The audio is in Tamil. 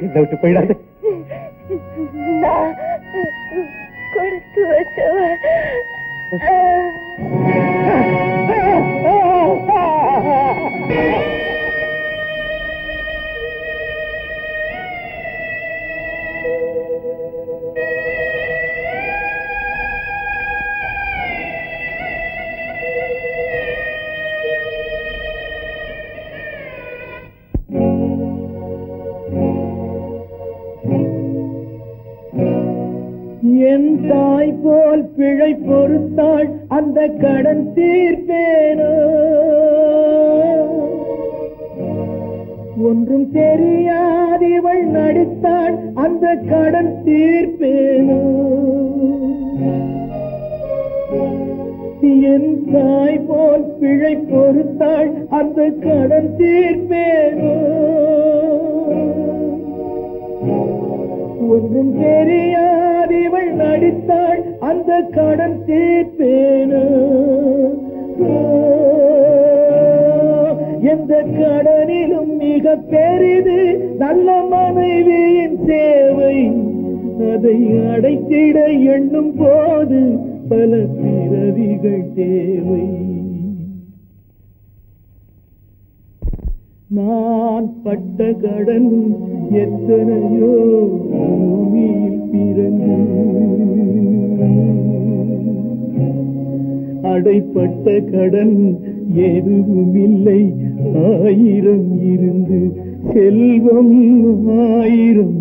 இதை விட்டு போயிடாது நான் கொடுத்து வச்சவ என் தாய் போல் பிழை பொறுத்தாள் அந்த கடன் தீர்ப்பேனோ? ஒன்றும் தெரியாதிவள் நடித்தாள் அந்த கடன் தீர்ப்பேனோ? என் தாய் போல் பிழை பொறுத்தாள் அந்த கடன் தீர்ப்பேனோ? ஒன்றும் தெரியாதிவள் அந்த கடன் தீர்ப்பேனு. எந்த கடனிலும் மிக பெரிது நல்ல மனைவியின் சேவை. அதை அடைத்திட எண்ணும் போது பல பிறவிகள் தேவை. நான் பட்ட கடன் எத்தனையோ அடைப்பட்ட கடன் எதுவும் இல்லை ஆயிரம் இருந்து செல்வம் ஆயிரம்